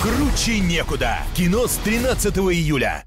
Круче некуда. Кино с 13 июля.